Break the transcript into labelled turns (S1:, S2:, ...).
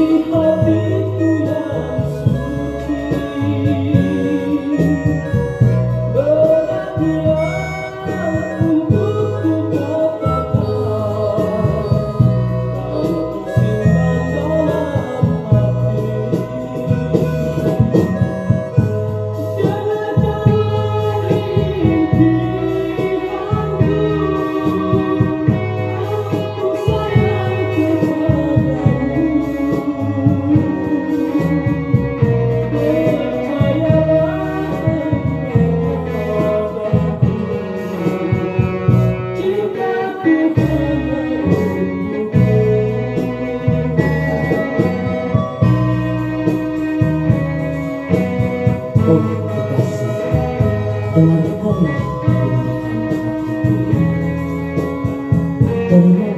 S1: Thôi Terimalah cintaku